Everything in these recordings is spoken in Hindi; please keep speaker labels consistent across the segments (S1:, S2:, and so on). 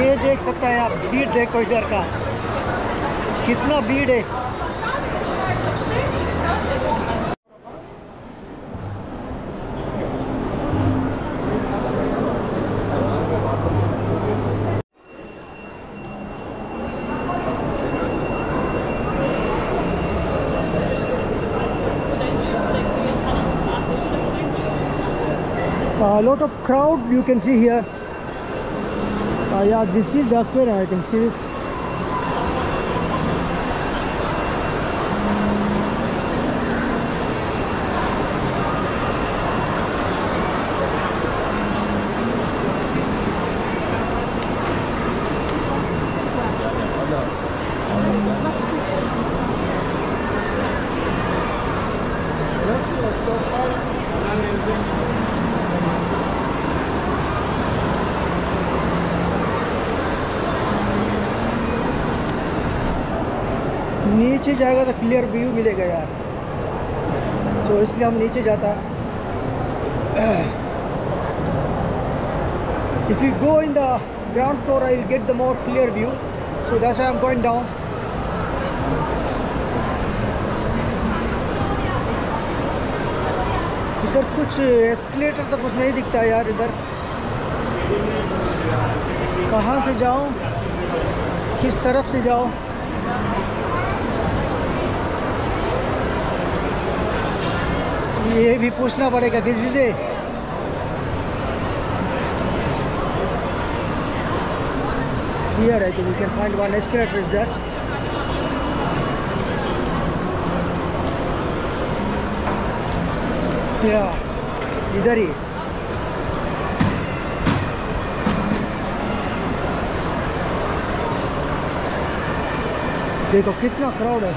S1: ये देख सकता है आप भीड़ देखो इधर का कितना भीड़ है A lot of crowd you can see here. Uh, yeah, this is the aquarium, I think. See, जाएगा तो क्लियर व्यू मिलेगा यार। सो इसलिए हम नीचे जाता। If you go in the ground floor I get the more clear view so that's I am going down इधर कुछ एस्केलेटर तो कुछ नहीं दिखता यार इधर। कहाँ से जाऊँ? किस तरफ़ से जाओ ये भी पूछना पड़ेगा किसी से Here I think you can find one escalator is there. Yeah, इधर ही देखो कितना क्राउड है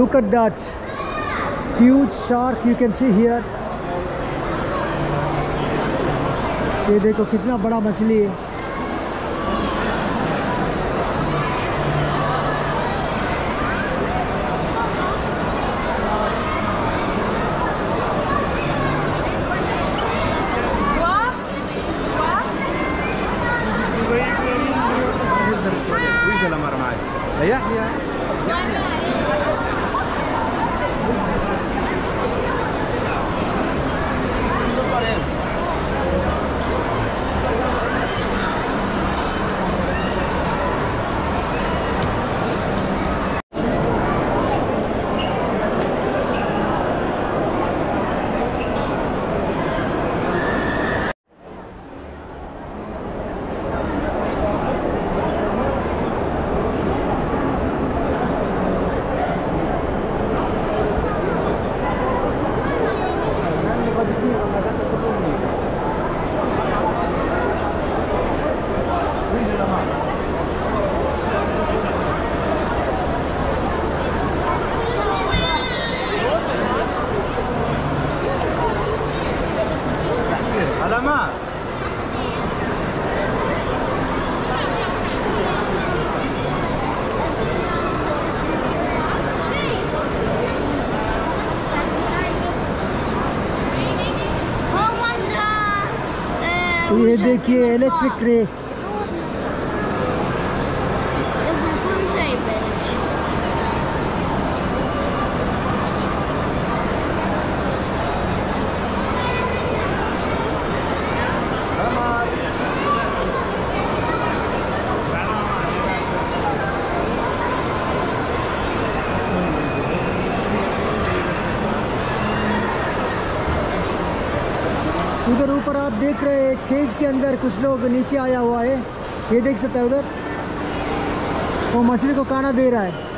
S1: look at that huge shark you can see here ये देखो कितना बड़ा मछली है ये देखिए इलेक्ट्रिक ट्रे उधर ऊपर आप देख रहे हैं खेज के अंदर कुछ लोग नीचे आया हुआ है। ये देख सकते हैं उधर। वो मछली को काना दे रहा है।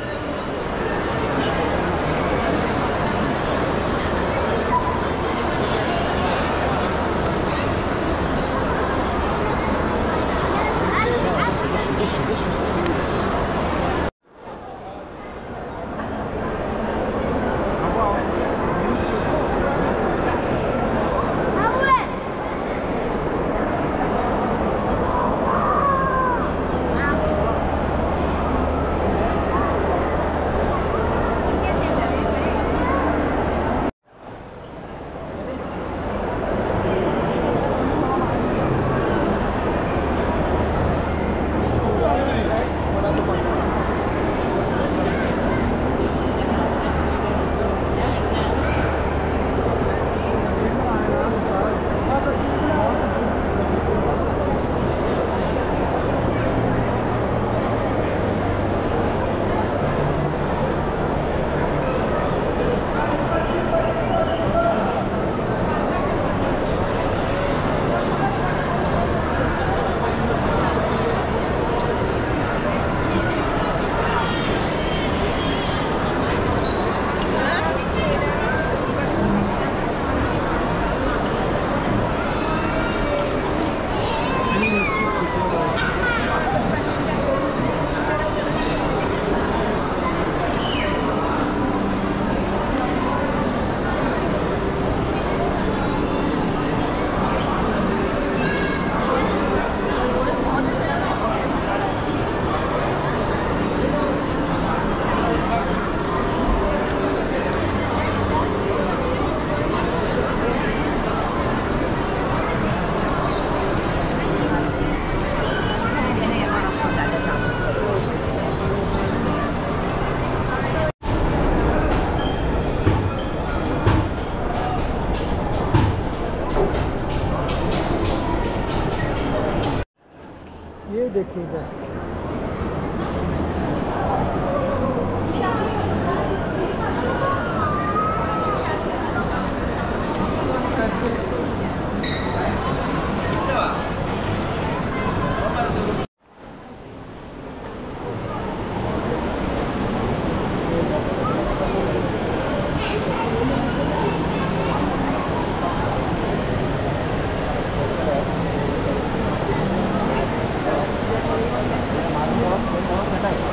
S1: ये देखिए इधर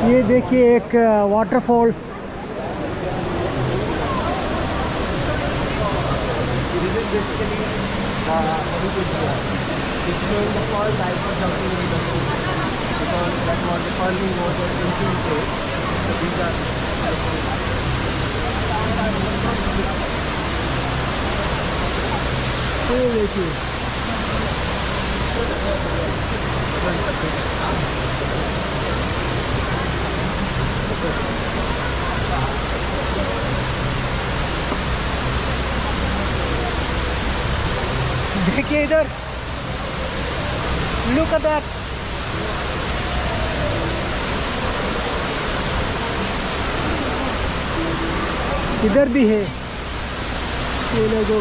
S1: ये देखिए एक वाटरफॉल Thank. देखिए इधर। लुक दैट इधर भी है। ये लोगों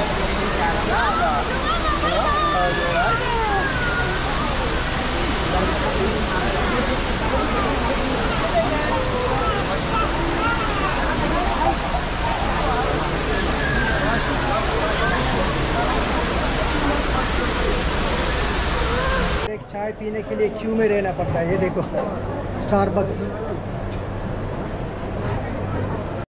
S1: चाय पीने के लिए क्यू में रहना पड़ता है ये देखो स्टारबक्स